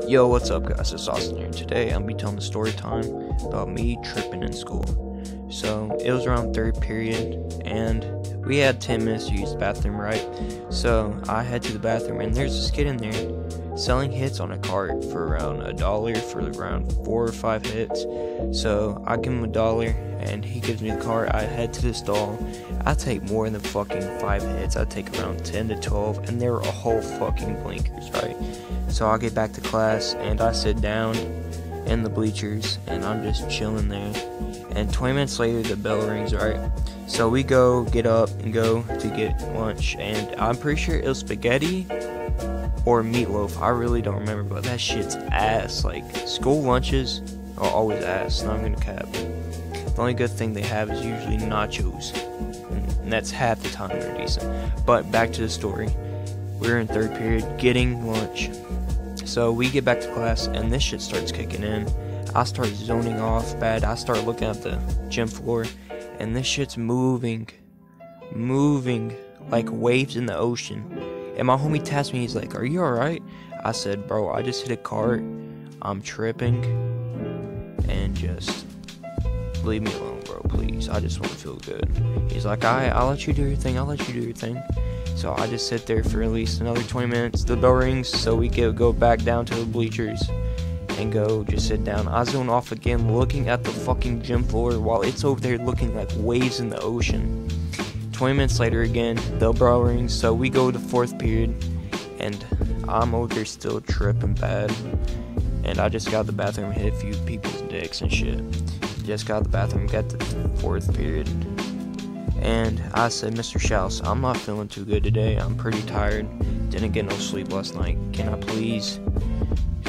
Yo, what's up, guys? It's Austin here. Today, I'm be telling the story time about me tripping in school. So it was around third period, and we had 10 minutes to use the bathroom, right? So I head to the bathroom, and there's this kid in there selling hits on a cart for around a dollar for around four or five hits. So I give him a dollar, and he gives me the cart. I head to the stall. I take more than fucking five hits. I take around 10 to 12, and they're a whole fucking blinkers, right? So I get back to class, and I sit down in the bleachers, and I'm just chilling there. And 20 minutes later, the bell rings, right? So we go get up and go to get lunch, and I'm pretty sure it was spaghetti or meatloaf. I really don't remember, but that shit's ass. Like school lunches are always ass. Not gonna cap. The only good thing they have is usually nachos, and that's half the time they're decent. But back to the story. We're in third period getting lunch. So we get back to class, and this shit starts kicking in. I start zoning off bad. I start looking at the gym floor, and this shit's moving, moving like waves in the ocean. And my homie taps me, he's like, Are you alright? I said, Bro, I just hit a cart. I'm tripping. And just leave me alone, bro, please. I just want to feel good. He's like, Alright, I'll let you do your thing. I'll let you do your thing. So I just sit there for at least another 20 minutes. The bell rings, so we can go back down to the bleachers and go just sit down. I zone off again, looking at the fucking gym floor while it's over there looking like waves in the ocean. 20 minutes later, again, the bell rings, so we go to fourth period, and I'm over there still tripping bad. And I just got the bathroom, hit a few people's dicks and shit. Just got the bathroom, got the fourth period. And I said, Mr. Schaus, I'm not feeling too good today. I'm pretty tired. Didn't get no sleep last night. Can I please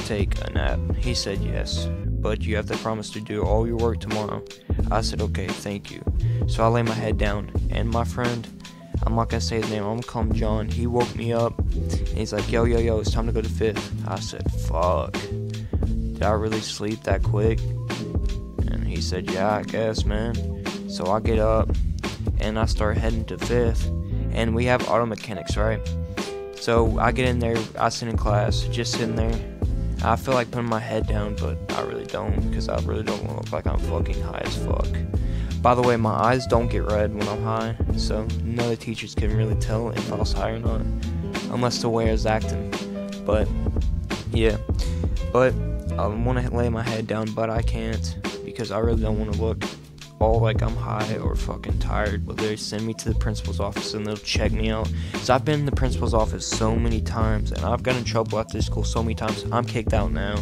take a nap? He said yes, but you have to promise to do all your work tomorrow. I said, okay, thank you. So I lay my head down, and my friend, I'm not gonna say his name, I'm gonna call him John. He woke me up, and he's like, yo, yo, yo, it's time to go to fifth. I said, fuck. Did I really sleep that quick? And he said, yeah, I guess, man. So I get up, and I start heading to fifth, and we have auto mechanics, right? So I get in there, I sit in class, just sitting there. I feel like putting my head down, but I really don't, because I really don't want to look like I'm fucking high as fuck. By the way, my eyes don't get red when I'm high, so none of the teachers can really tell if I was high or not, unless the way I was acting. But, yeah. But, I want to lay my head down, but I can't, because I really don't want to look like I'm high or fucking tired, but they send me to the principal's office and they'll check me out. So I've been in the principal's office so many times and I've gotten in trouble after school so many times. I'm kicked out now,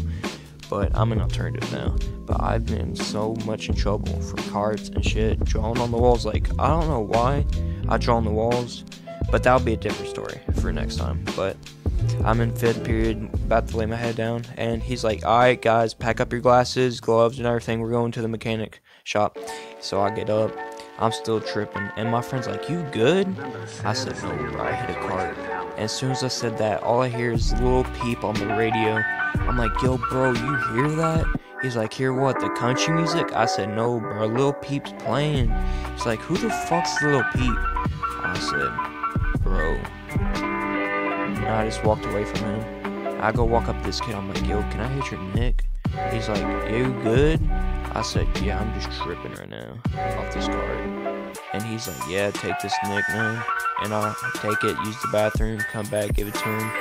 but I'm an alternative now. But I've been so much in trouble for cards and shit, drawing on the walls. Like, I don't know why I draw on the walls, but that'll be a different story for next time. But I'm in fifth period, about to lay my head down, and he's like, "All right, guys, pack up your glasses, gloves, and everything. We're going to the mechanic shop." So I get up, I'm still tripping, and my friend's like, "You good?" I said, "No, bro, I hit a cart." And as soon as I said that, all I hear is Lil Peep on the radio. I'm like, "Yo, bro, you hear that?" He's like, "Hear what? The country music?" I said, "No, bro, Lil Peep's playing." He's like, "Who the fuck's Lil Peep?" I said, "Bro." And I just walked away from him. I go walk up to this kid. I'm like, yo, can I hit your neck? He's like, you good? I said, yeah, I'm just tripping right now off this cart. And he's like, yeah, take this nickname. And I take it, use the bathroom, come back, give it to him.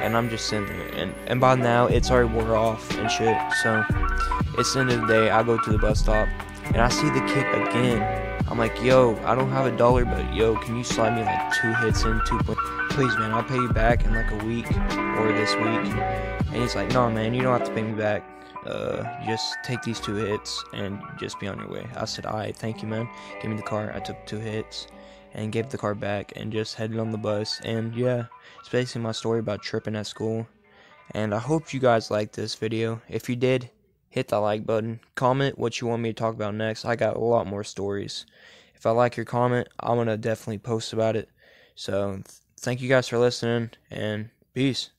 And I'm just sitting there. And, and by now, it's already wore off and shit. So it's the end of the day. I go to the bus stop and I see the kid again. I'm like, yo, I don't have a dollar, but yo, can you slide me like two hits in, two points? Please, man, I'll pay you back in like a week or this week. And he's like, no, man, you don't have to pay me back. Uh, just take these two hits and just be on your way. I said, alright, thank you, man. Give me the car. I took two hits and gave the car back and just headed on the bus. And yeah, it's basically my story about tripping at school. And I hope you guys liked this video. If you did, hit the like button. Comment what you want me to talk about next. I got a lot more stories. If I like your comment, I'm going to definitely post about it. So, thank you guys for listening, and peace.